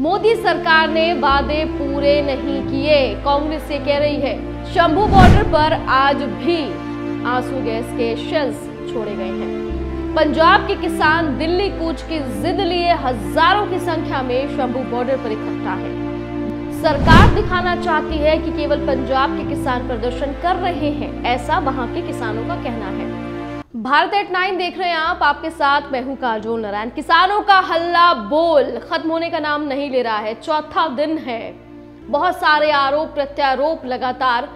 मोदी सरकार ने वादे पूरे नहीं किए। कांग्रेस ये कह रही है, शंभू बॉर्डर पर आज भी आँसू गैस के शेल्स छोड़े गए हैं। पंजाब के किसान दिल्ली कूच की जिद लिए हज़ारों की संख्या में शंभू बॉर्डर पर इकट्ठा है। सरकार दिखाना चाहती है कि केवल पंजाब के किसान प्रदर्शन कर रहे हैं, ऐसा वहाँ के किसानों का कहना है। भारत एट नाइन देख रहे हैं आप। आपके साथ मैं हूँ काजोल नारायण। किसानों का हल्ला बोल, खत्म होने का नाम नहीं ले रहा है। चौथा दिन है। बहुत सारे आरोप, प्रत्यारोप लगातार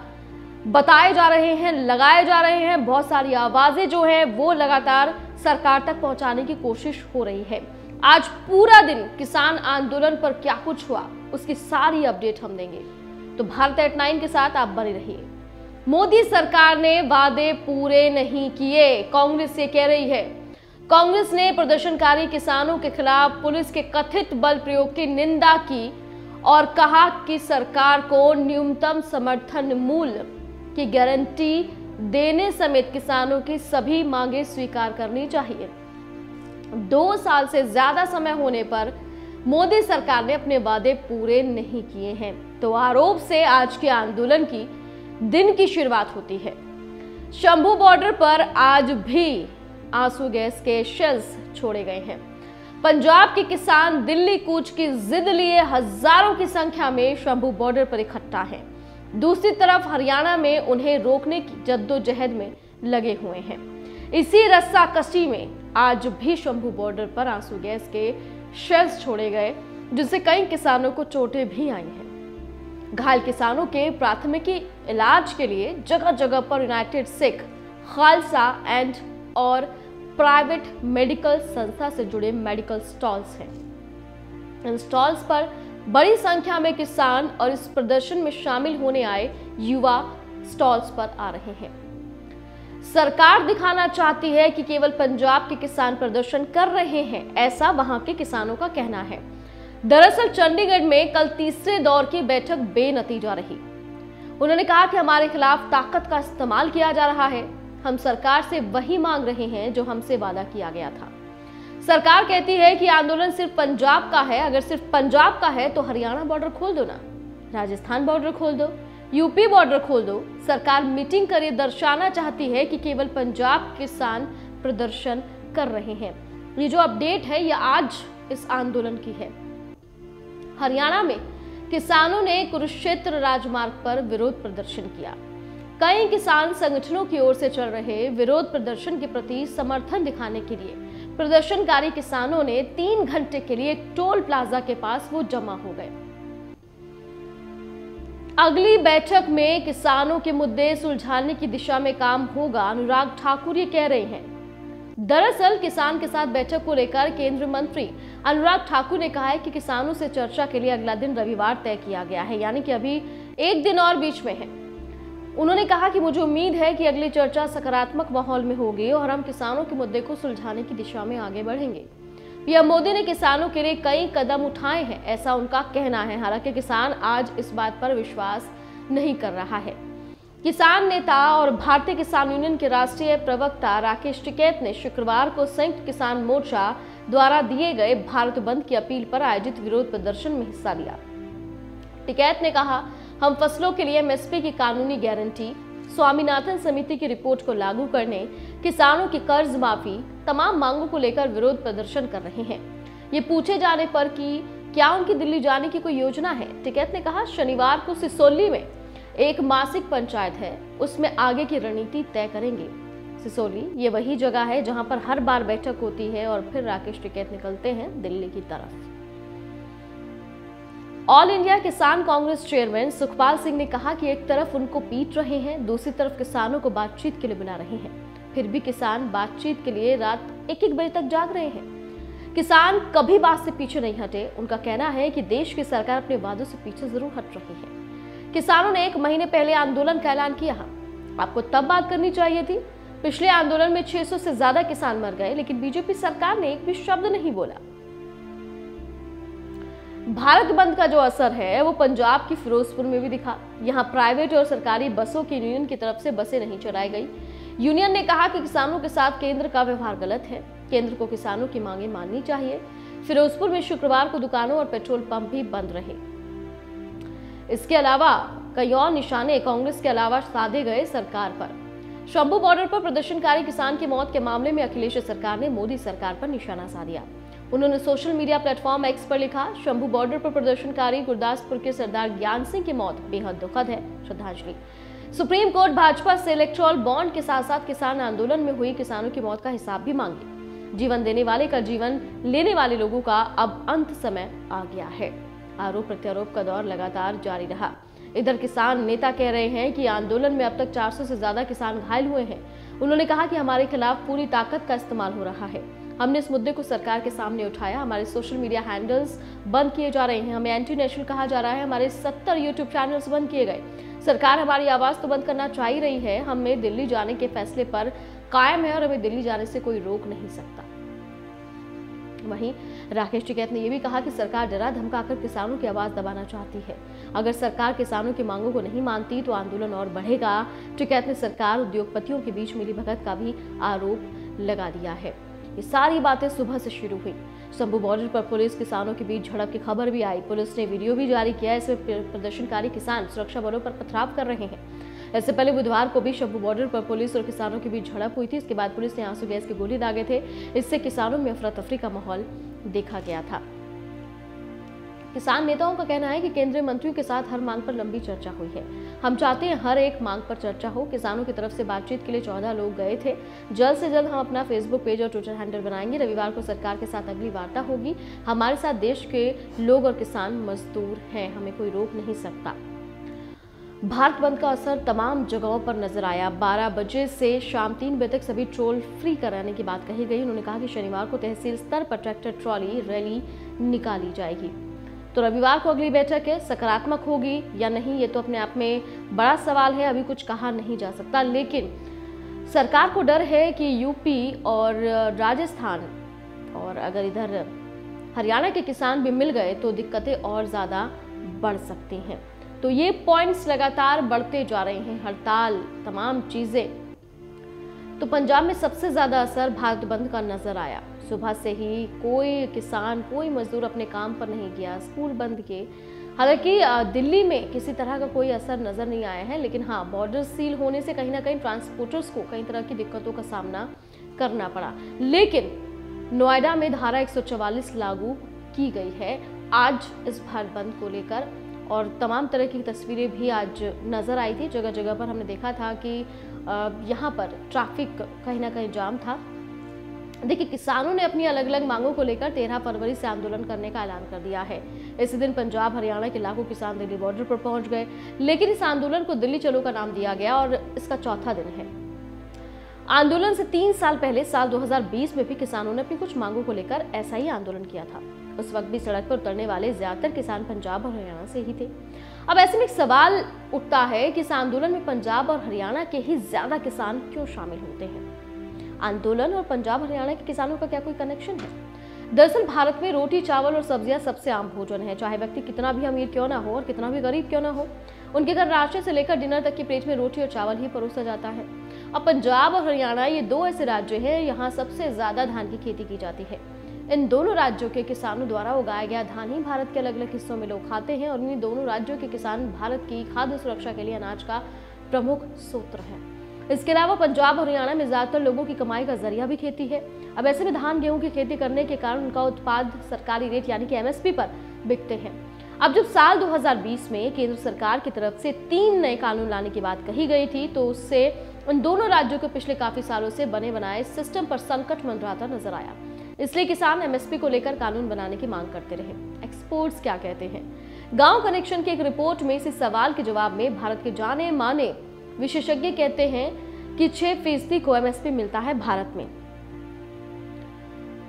बताए जा रहे हैं, लगाए जा रहे हैं। बहुत सारी आवाज़ें जो है, वो लगातार सरकार तक पहुँचाने की कोशिश हो रही है। आज पूरा दिन किसान आंदोलन पर क्या कुछ हुआ, उसकी सारी अपडेट हम देंगे। तो भारत एट नाइन के साथ आप बने रहिए। मोदी सरकार ने वादे पूरे नहीं किए। कांग्रेस ये कह रही है, कांग्रेस ने प्रदर्शनकारी किसानों के खिलाफ पुलिस के कथित बल प्रयोग की निंदा की और कहा कि सरकार को न्यूनतम समर्थन मूल्य की गारंटी देने समेत किसानों की सभी मांगे स्वीकार करनी चाहिए। दो साल से ज़्यादा समय होने पर मोदी सरकार ने अपने वादे पूरे नहीं किए हैं। तो आरोप से आज के आंदोलन की दिन की शुरुआत होती है। शंभू बॉर्डर पर आज भी आँसू गैस के शेल्स छोड़े गए हैं। पंजाब के किसान दिल्ली कूच की जिद लिए हज़ारों की संख्या में शंभू बॉर्डर पर इकट्ठा है। दूसरी तरफ़ हरियाणा में उन्हें रोकने की जद्दोजहद में लगे हुए हैं। इसी रस्सा कशी में आज भी शंभू बॉर्डर पर आँसू गैस के शेल्स छोड़े गए, जिससे कई किसानों को चोटें भी आई हैं। घायल किसानों के प्राथमिकी इलाज के लिए जगह जगह पर यूनाइटेड सिख खालसा एंड और प्राइवेट मेडिकल संस्था से जुड़े मेडिकल स्टॉल्स हैं। इन स्टॉल्स पर बड़ी संख्या में किसान और इस प्रदर्शन में शामिल होने आए युवा स्टॉल्स पर आ रहे हैं। सरकार दिखाना चाहती है कि केवल पंजाब के किसान प्रदर्शन कर रहे हैं, ऐसा वहाँ के किसानों का कहना है। दरअसल चंडीगढ़ में कल तीसरे दौर की बैठक बेनतीजा रही। उन्होंने कहा कि हमारे खिलाफ ताकत का इस्तेमाल किया जा रहा है। हम सरकार से वही मांग रहे हैं जो हमसे वादा किया गया था। सरकार कहती है कि आंदोलन सिर्फ़ पंजाब का है। अगर सिर्फ़ पंजाब का है तो हरियाणा बॉर्डर खोल दो ना। राजस्थान बॉर्डर खोल दो। यूपी बॉर्डर खोल दो। सरकार मीटिंग कर दर्शाना चाहती है कि केवल पंजाब किसान प्रदर्शन कर रहे हैं। ये जो अपडेट है, ये आज इस आंदोलन की है। हरियाणा में किसानों ने कुरुक्षेत्र राजमार्ग पर विरोध प्रदर्शन किया। कई किसान संगठनों की ओर से चल रहे विरोध प्रदर्शन के प्रति समर्थन दिखाने के लिए प्रदर्शनकारी किसानों ने तीन घंटे के लिए टोल प्लाजा के पास वो जमा हो गए। अगली बैठक में किसानों के मुद्दे सुलझाने की दिशा में काम होगा, अनुराग ठाकुर ये कह रहे हैं। दरअसल, किसान के साथ बैठक को लेकर केंद्रीय मंत्री अनुराग ठाकुर ने कहा है कि किसानों से चर्चा के लिए अगला दिन रविवार तय किया गया है, यानी कि अभी एक दिन और बीच में है। उन्होंने कहा कि मुझे उम्मीद है कि अगली चर्चा सकारात्मक माहौल में होगी और हम किसानों के मुद्दे को सुलझाने की दिशा में आगे बढ़ेंगे। पीएम मोदी ने किसानों के लिए कई कदम उठाए हैं, ऐसा उनका कहना है। हालाँकि किसान आज इस बात पर विश्वास नहीं कर रहा है। किसान नेता और भारतीय किसान यूनियन के राष्ट्रीय प्रवक्ता राकेश टिकैत ने शुक्रवार को संयुक्त किसान मोर्चा द्वारा दिए गए भारत बंद की अपील पर आयोजित विरोध प्रदर्शन में हिस्सा लिया। टिकैत ने कहा, हम फ़सलों के लिए एमएसपी की कानूनी गारंटी, स्वामीनाथन समिति की रिपोर्ट को लागू करने, किसानों की कर्ज माफ़ी, तमाम मांगों को लेकर विरोध प्रदर्शन कर रहे हैं। ये पूछे जाने पर कि क्या उनकी दिल्ली जाने की कोई योजना है? टिकैत ने कहा, शनिवार को सिसोली में एक मासिक पंचायत है, उसमें आगे की रणनीति तय करेंगे। सिसोली, ये वही जगह है जहाँ पर हर बार बैठक होती है और फिर राकेश टिकैत निकलते हैं दिल्ली की तरफ़। ऑल इंडिया किसान कांग्रेस चेयरमैन सुखपाल सिंह ने कहा कि एक तरफ़ उनको पीट रहे हैं, दूसरी तरफ़ किसानों को बातचीत के लिए बुला रहे हैं। फिर भी किसान बातचीत के लिए रात एक एक बजे तक जाग रहे हैं। किसान कभी बात से पीछे नहीं हटे, उनका कहना है कि देश की सरकार अपने वादों से पीछे ज़रूर हट रही है। किसानों ने एक महीने पहले आंदोलन का ऐलान किया। आपको तब बात करनी चाहिए थी पिछले आंदोलन में 600 से ज़्यादा किसान मर गए, लेकिन बीजेपी सरकार ने एक भी शब्द नहीं बोला। भारत बंद का जो असर है, वो पंजाब की फिरोजपुर में भी दिखा। यहाँ प्राइवेट और सरकारी बसों की यूनियन की तरफ़ से बसें नहीं चलाई गई। यूनियन ने कहा कि किसानों के साथ केंद्र का व्यवहार गलत है। केंद्र को किसानों की मांगे माननी चाहिए। फिरोजपुर में शुक्रवार को दुकानों और पेट्रोल पंप भी बंद रहे। इसके अलावा कई और निशाने कांग्रेस के अलावा साधे गए सरकार पर। शंभू बॉर्डर पर प्रदर्शनकारी किसान की मौत के मामले में अखिलेश सरकार ने मोदी सरकार पर निशाना साधा उन्होंने सोशल मीडिया प्लेटफॉर्म एक्स पर लिखा, शंभू बॉर्डर पर प्रदर्शनकारी गुरदासपुर के सरदार ज्ञान सिंह की मौत बेहद दुखद है, श्रद्धांजलि। सुप्रीम कोर्ट भाजपा से इलेक्ट्रॉल बॉन्ड के साथ साथ किसान आंदोलन में हुई किसानों की मौत का हिसाब भी मांगे। जीवन देने वाले का जीवन, लेने वाले लोगों का अब अंत समय आ गया है। आरोप प्रत्यारोप का दौर लगातार जारी रहा। इधर किसान नेता कह रहे हैं कि आंदोलन में अब तक 400 से ज़्यादा किसान घायल हुए हैं। उन्होंने कहा कि हमारे खिलाफ पूरी ताकत का इस्तेमाल हो रहा है। हमने इस मुद्दे को सरकार के सामने उठाया। हमारे सोशल मीडिया हैंडल्स बंद किए जा रहे हैं। हमें एंटी नेशनल कहा जा रहा है। हमारे सत्तर यूट्यूब चैनल्स बंद किए गए। सरकार हमारी आवाज़ तो बंद करना चाह ही रही है। हमें दिल्ली जाने के फैसले पर कायम है और हमें दिल्ली जाने से कोई रोक नहीं सकता। वहीं राकेश टिकैत ने यह भी कहा कि सरकार डरा धमकाकर किसानों की आवाज़ दबाना चाहती है। अगर सरकार किसानों की मांगों को नहीं मानती तो आंदोलन और बढ़ेगा। टिकैत ने सरकार उद्योगपतियों के बीच मिली भगत का भी आरोप लगा दिया है। ये सारी बातें सुबह से शुरू हुई। शंभू बॉर्डर पर पुलिस किसानों के बीच झड़प की खबर भी आई। पुलिस ने वीडियो भी जारी किया इसमें प्रदर्शनकारी किसान सुरक्षा बलों पर पथराव कर रहे हैं। इससे पहले बुधवार को भी शंभू बॉर्डर पर पुलिस और किसानों के बीच झड़प हुई थी। इसके बाद पुलिस ने आँसू गैस के गोली दागे थे। इससे किसानों में अफरा तफरी का माहौल देखा गया था। किसान नेताओं का कहना है कि केंद्रीय मंत्रियों के साथ हर मांग पर लंबी चर्चा हुई है। हम चाहते हैं हर एक मांग पर चर्चा हो। किसानों की तरफ़ से बातचीत के लिए चौदह लोग गए थे। जल्द से जल्द हम अपना फेसबुक पेज और ट्विटर हैंडल बनाएँगे। रविवार को सरकार के साथ अगली वार्ता होगी। हमारे साथ देश के लोग और किसान मजदूर हैं। हमें कोई रोक नहीं सकता। भारत बंद का असर तमाम जगहों पर नज़र आया। 12 बजे से शाम तीन बजे तक सभी ट्रोल फ्री कराने की बात कही गई। उन्होंने कहा कि शनिवार को तहसील स्तर पर ट्रैक्टर, ट्रॉली, रैली निकाली जाएगी। तो रविवार को अगली बैठक है। सकारात्मक होगी या नहीं, ये तो अपने आप में बड़ा सवाल है। अभी कुछ कहा नहीं जा सकता। लेकिन सरकार को डर है कि यूपी और राजस्थान और अगर इधर हरियाणा के किसान भी मिल गए तो दिक्कतें और ज़्यादा बढ़ सकती हैं। तो ये पॉइंट्स लगातार बढ़ते जा रहे हैं, हड़ताल, तमाम चीज़ें। तो पंजाब में सबसे ज़्यादा असर भारत बंद का नज़र आया। सुबह से ही कोई किसान, कोई मजदूर अपने काम पर नहीं गया, स्कूल बंद किए। हालाँकि दिल्ली में किसी तरह का कोई असर नज़र नहीं आया है, लेकिन हाँ बॉर्डर सील होने से कहीं ना कहीं ट्रांसपोर्टर्स को कई तरह की दिक्कतों का सामना करना पड़ा। लेकिन, नोएडा में धारा 144 लागू की गई है। आज इस भारत बंद को लेकर और तमाम तरह की तस्वीरें भी आज नज़र आई थी। जगह जगह पर हमने देखा था कि यहाँ पर ट्रैफ़िक कहीं ना कहीं जाम था। देखिए, किसानों ने अपनी अलग अलग मांगों को लेकर 13 फरवरी से आंदोलन करने का ऐलान कर दिया है। इसी दिन पंजाब, हरियाणा के लाखों किसान दिल्ली बॉर्डर पर पहुँच गए। लेकिन इस आंदोलन को दिल्ली चलो का नाम दिया गया और इसका चौथा दिन है। आंदोलन से तीन साल पहले, साल 2020 में भी किसानों ने अपनी कुछ मांगों को लेकर ऐसा ही आंदोलन किया था। उस वक्त भी सड़क पर उतरने वाले ज़्यादातर किसान पंजाब और हरियाणा से ही थे। अब ऐसे में एक सवाल उठता है कि इस आंदोलन में पंजाब और हरियाणा के ही ज़्यादा किसान क्यों शामिल होते हैं? आंदोलन और पंजाब हरियाणा के किसानों का क्या कोई कनेक्शन है? दरअसल भारत में रोटी, चावल और सब्ज़ियाँ सबसे आम भोजन है। चाहे व्यक्ति कितना भी अमीर क्यों ना हो और कितना भी गरीब क्यों ना हो, उनके घर राशन से लेकर डिनर तक की प्लेट में रोटी और चावल ही परोसा जाता है। अब पंजाब और हरियाणा ये दो ऐसे राज्य हैं, यहाँ सबसे ज़्यादा धान की खेती की जाती है। इन दोनों राज्यों के किसानों द्वारा उगाया गया धान ही भारत के अलग अलग हिस्सों में लोग खाते हैं और इन दोनों राज्यों के किसान भारत की खाद्य सुरक्षा के लिए अनाज का प्रमुख सूत्र है। इसके अलावा पंजाब और हरियाणा में ज़्यादातर लोगों की कमाई का ज़रिया भी खेती है। अब ऐसे में धान, गेहूँ की खेती करने के कारण उनका उत्पाद सरकारी रेट यानी कि एमएसपी पर बिकते हैं। अब जब साल 2020 में केंद्र सरकार की तरफ़ से तीन नए कानून लाने की बात कही गई थी तो उससे उन दोनों राज्यों के पिछले काफ़ी सालों से बने बनाए सिस्टम पर संकट मंडराता नज़र आया। इसलिए किसान एमएसपी को लेकर कानून बनाने की मांग करते रहे। एक्सपोर्ट्स क्या कहते हैं? गाँव कनेक्शन की एक रिपोर्ट में इस सवाल के जवाब में भारत के जाने माने विशेषज्ञ कहते हैं कि छह फ़ीसदी को एमएसपी मिलता है भारत में।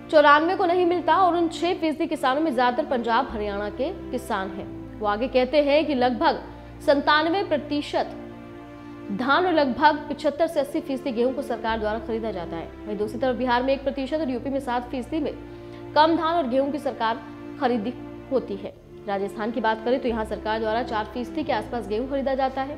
चौरानवे को नहीं मिलता और उन छह फ़ीसदी किसानों में ज़्यादातर पंजाब, हरियाणा के किसान हैं। वो आगे कहते हैं कि लगभग संतानवे प्रतिशत धान और लगभग पिछहत्तर से अस्सी फ़ीसदी गेहूँ को सरकार द्वारा खरीदा जाता है। वहीं दूसरी तरफ़ बिहार में एक प्रतिशत और यूपी में सात फ़ीसदी में कम धान और गेहूँ की सरकार खरीदी होती है। राजस्थान की बात करें तो यहाँ सरकार द्वारा चार फ़ीसदी के आसपास गेहूँ खरीदा जाता है।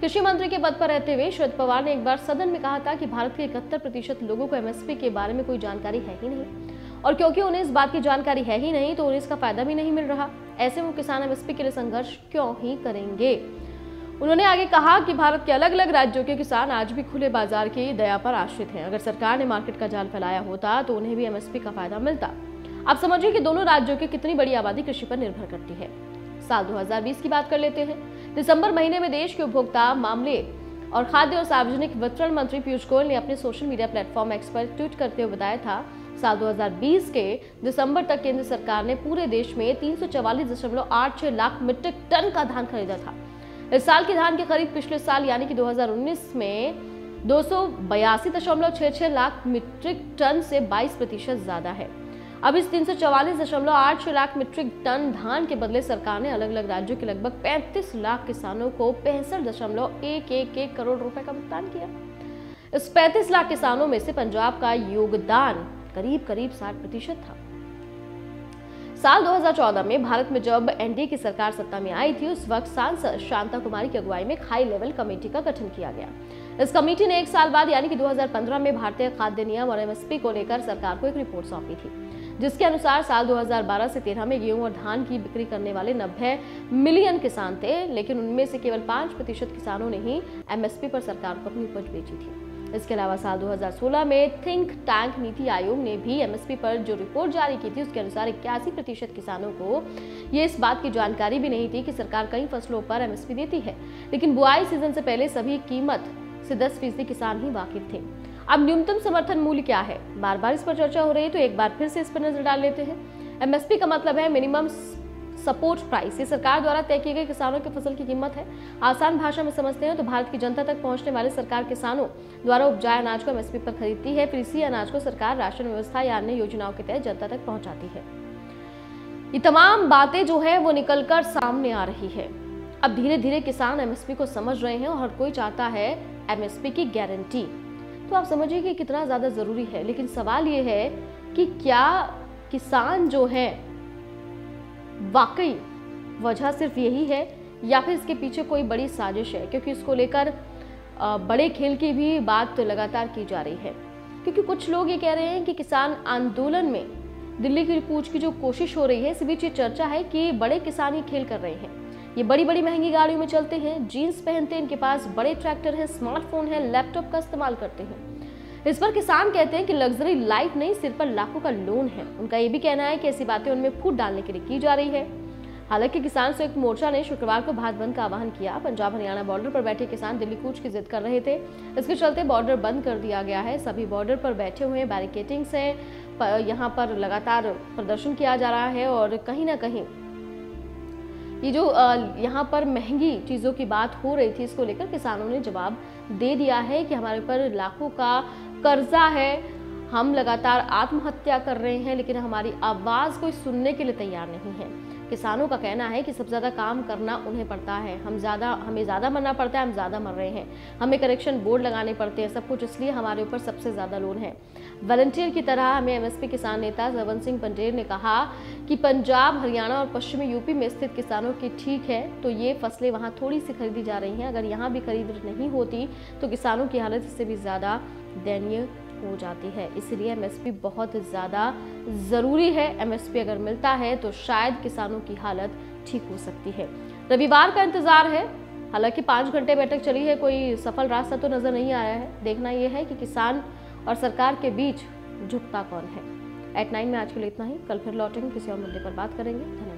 कृषि मंत्री के पद पर रहते हुए शरद पवार ने एक बार सदन में कहा था कि भारत के इकहत्तर प्रतिशत लोगों को एमएसपी के बारे में कोई जानकारी है ही नहीं। और क्योंकि उन्हें इस बात की जानकारी है ही नहीं तो उन्हें इसका फ़ायदा भी नहीं मिल रहा। ऐसे में किसान एमएसपी के लिए संघर्ष क्यों ही करेंगे? उन्होंने आगे कहा कि भारत के अलग अलग राज्यों के किसान आज भी खुले बाज़ार की दया पर आश्रित हैं। अगर सरकार ने मार्केट का जाल फैलाया होता तो उन्हें भी एमएसपी का फ़ायदा मिलता। आप समझिए कि दोनों राज्यों की कितनी बड़ी आबादी कृषि पर निर्भर करती है। साल 2020 की बात कर लेते हैं। दिसंबर महीने में देश के उपभोक्ता मामले और खाद्य और सार्वजनिक वितरण मंत्री पीयूष गोयल ने अपने सोशल मीडिया प्लेटफॉर्म एक्स पर ट्वीट करते हुए बताया था, साल 2020 के दिसंबर तक केंद्र सरकार ने पूरे देश में तीन लाख मीट्रिक टन का धान खरीदा था। इस साल की धान की खरीद पिछले साल, यानी कि 2019 में, दो लाख मीट्रिक टन से 22 प्रतिशत ज़्यादा है। अब इस तीन लाख मीट्रिक टन धान के बदले सरकार ने अलग अलग राज्यों के लगभग 35 लाख किसानों को पैंसठ दशमलव एक एक करोड़ रुपए का भुगतान किया। इस 35 लाख किसानों में से पंजाब का योगदान करीब करीब 60 प्रतिशत था। साल 2014 में भारत में जब एनडीए की सरकार सत्ता में आई थी, उस वक्त सांसद शांता कुमारी की अगुवाई में हाई लेवल कमेटी का गठन किया गया। इस कमेटी ने एक साल बाद, यानी कि 2015 में भारतीय खाद्य नियम और एमएसपी को लेकर सरकार को एक रिपोर्ट सौंपी थी, जिसके अनुसार साल 2012 से 13 में गेहूँ और धान की बिक्री करने वाले 90 मिलियन किसान थे, लेकिन उनमें से केवल 5 प्रतिशत किसानों ने ही एमएसपी पर सरकार को अपनी उपज बेची थी। इसके अलावा साल 2016 में थिंक टैंक नीति आयोग ने भी एमएसपी पर जो रिपोर्ट जारी की थी, उसके अनुसार इक्यासी प्रतिशत किसानों को ये इस बात की जानकारी भी नहीं थी कि सरकार कई फ़सलों पर एमएसपी देती है। लेकिन बुआई सीज़न से पहले सभी कीमत से दस फ़ीसदी किसान ही वाकिफ थे। अब न्यूनतम समर्थन मूल्य क्या है? बार बार इस पर चर्चा हो रही है तो एक बार फिर से इस पर नज़र डाल लेते हैं। एमएसपी का मतलब है मिनिमम सपोर्ट प्राइस। ये सरकार द्वारा तय की गई किसानों की फ़सल की कीमत है। आसान भाषा में समझते हैं तो भारत की जनता तक पहुँचने वाले सरकार किसानों द्वारा उपजाए अनाज को एमएसपी पर खरीदती है। फिर इसी अनाज को सरकार राशन व्यवस्था या अन्य योजनाओं के तहत जनता तक पहुंचाती है। ये तमाम बातें जो है, वो निकलकर सामने आ रही है। अब धीरे धीरे किसान एमएसपी को समझ रहे हैं और हर कोई चाहता है एमएसपी की गारंटी। तो आप समझिए कि कितना ज़्यादा ज़रूरी है। लेकिन सवाल ये है कि क्या किसान जो है वाकई, वजह सिर्फ़ यही है या फिर इसके पीछे कोई बड़ी साजिश है? क्योंकि इसको लेकर बड़े खेल की भी बात तो लगातार की जा रही है। क्योंकि कुछ लोग ये कह रहे हैं कि किसान आंदोलन में दिल्ली की पूछ की जो कोशिश हो रही है इस बीच ये चर्चा है कि बड़े किसान ही खेल कर रहे हैं। ये बड़ी बड़ी महँगी गाड़ियों में चलते हैं, जीन्स पहनते हैं, इनके पास बड़े ट्रैक्टर हैं, स्मार्टफ़ोन है, लैपटॉप का इस्तेमाल करते हैं। इस पर किसान कहते हैं कि लग्जरी लाइफ नहीं, सिर पर लाखों का लोन है। उनका ये भी कहना है कि ऐसी बातें उनमें फूट डालने के लिए की जा रही है। हालाँकि किसान संयुक्त मोर्चा ने शुक्रवार को भारत बंद का आह्वान किया। पंजाब हरियाणा बॉर्डर पर बैठे किसान दिल्ली कूच की जिद कर रहे थे। इसके चलते बॉर्डर बंद कर दिया गया है। सभी बॉर्डर पर बैठे हुए बैरिकेटिंग से यहाँ पर लगातार प्रदर्शन किया जा रहा है और कहीं ना कहीं ये जो यहाँ पर महँगी चीज़ों की बात हो रही थी, इसको लेकर किसानों ने जवाब दे दिया है कि हमारे ऊपर लाखों का कर्जा है, हम लगातार आत्महत्या कर रहे हैं, लेकिन हमारी आवाज़ कोई सुनने के लिए तैयार नहीं है। किसानों का कहना है कि सबसे ज़्यादा काम करना उन्हें पड़ता है। हम ज़्यादा, हमें ज़्यादा मरना पड़ता है, हम ज़्यादा मर रहे हैं। हमें करेक्शन बोर्ड लगाने पड़ते हैं, सब कुछ इसलिए हमारे ऊपर सबसे ज़्यादा लोन है। वॉलंटियर की तरह हमें एमएसपी किसान नेता जवन सिंह पंडेर ने कहा कि पंजाब, हरियाणा और पश्चिमी यूपी में स्थित किसानों की ठीक है तो ये फ़सलें वहाँ थोड़ी सी खरीदी जा रही हैं। अगर यहाँ भी खरीद नहीं होती तो किसानों की हालत इससे भी ज़्यादा दयनीय हो जाती है। इसलिए एमएसपी बहुत ज़्यादा ज़रूरी है। एमएसपी अगर मिलता है तो शायद किसानों की हालत ठीक हो सकती है। रविवार का इंतज़ार है। हालाँकि पाँच घंटे बैठक चली है, कोई सफल रास्ता तो नज़र नहीं आया है। देखना यह है कि किसान और सरकार के बीच झुकता कौन है। एट नाइन में आज के लिए इतना ही। कल फिर लौटेंगे, किसी और मुद्दे पर बात करेंगे। धन्यवाद।